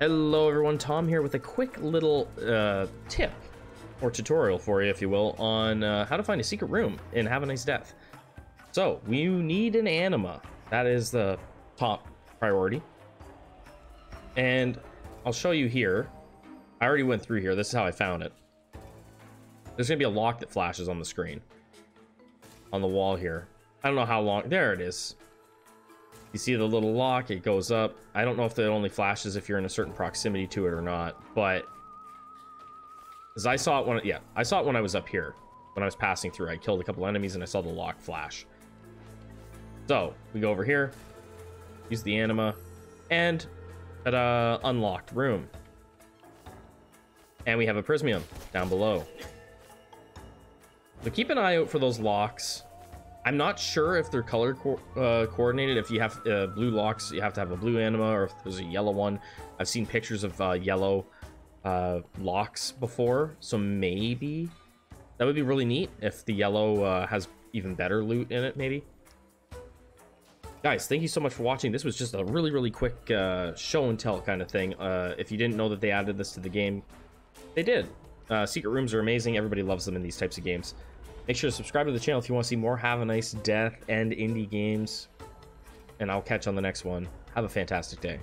Hello everyone, Tom here with a quick little uh, tip or tutorial for you, if you will, on uh, how to find a secret room in Have a Nice Death. So, we need an anima. That is the top priority. And I'll show you here. I already went through here. This is how I found it. There's to be a lock that flashes on the screen. On the wall here. I don't know how long. There it is. You see the little lock, it goes up. I don't know if it only flashes if you're in a certain proximity to it or not, but as I saw it when, yeah, I saw it when I was up here, when I was passing through. I killed a couple enemies and I saw the lock flash. So we go over here, use the anima, and at a uh, unlocked room. And we have a prismium down below. So keep an eye out for those locks. I'm not sure if they're color co uh, coordinated. If you have uh, blue locks, you have to have a blue anima, or if there's a yellow one. I've seen pictures of uh, yellow uh, locks before, so maybe that would be really neat if the yellow uh, has even better loot in it, maybe. Guys, thank you so much for watching. This was just a really, really quick uh, show and tell kind of thing. if you didn't know that they added this to the game, they did. secret rooms are amazing. Everybody loves them in these types of games. Make sure to subscribe to the channel if you want to see more Have a Nice Death and indie games. And I'll catch you on the next one. Have a fantastic day.